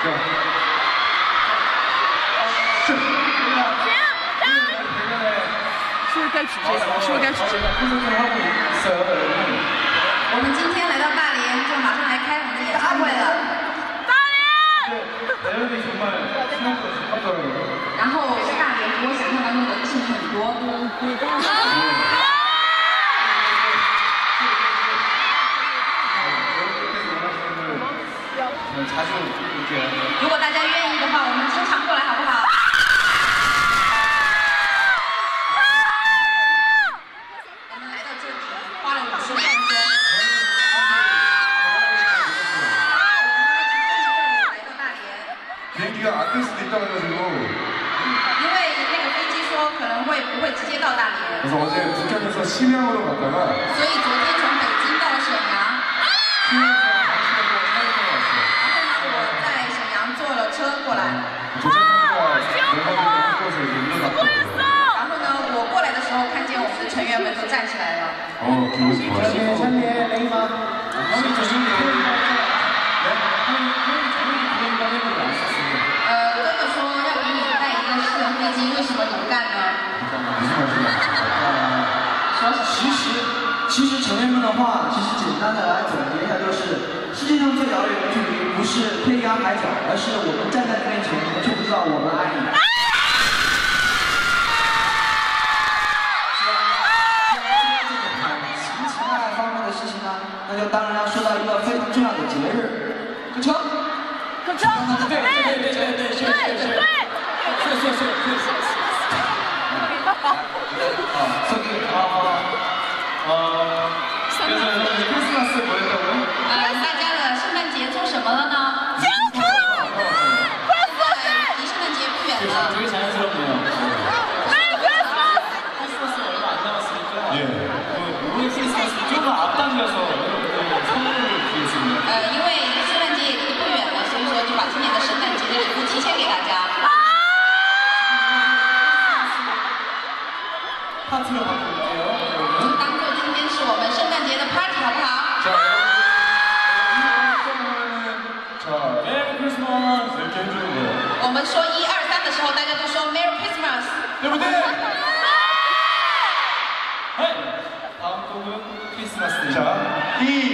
是不是该取消？我们今天来到大连，就马上来开我们的演唱会了。大连。然后大连比我想象当中的自很多。如果大家愿意的话，我们经常过来好不好？我们来到这里花了五十。我们。因为那个飞机说可能会不会直接到大连。天说西。所以。啊，我辛苦啊。然后呢，我过来的时候，看见我们的成员们都站起来了。呃，哥哥说要给你戴一个式样飞机，为什么没戴呢？其实其实成员们的话，其实简单的来总结一下就是。世界上最遥远的距离，不是天涯海角，而是我们站在你面前，你却不知道我们爱你。既然情情爱方面的事情呢，那就当然要说到一个非常重要的节日，可成。可成。对对对对对对， 되게 자연스럽네요. Merry Christmas。 크리스마스 얼마 안 남았으니까 예. 우리 크리스마스 조금 앞당겨서 여러분들 선물을 드리겠습니다. 呃，因为圣诞节也离不远了，所以说就把今年的圣诞节的礼物提前给大家， 파티로 바꿔볼게요. 就当做今天是我们圣诞节的 party，好不好？ 자, 여러분들 자, 메리 크리스마스. 이렇게 해주는 거예요. 我们说一 しますねじゃあいい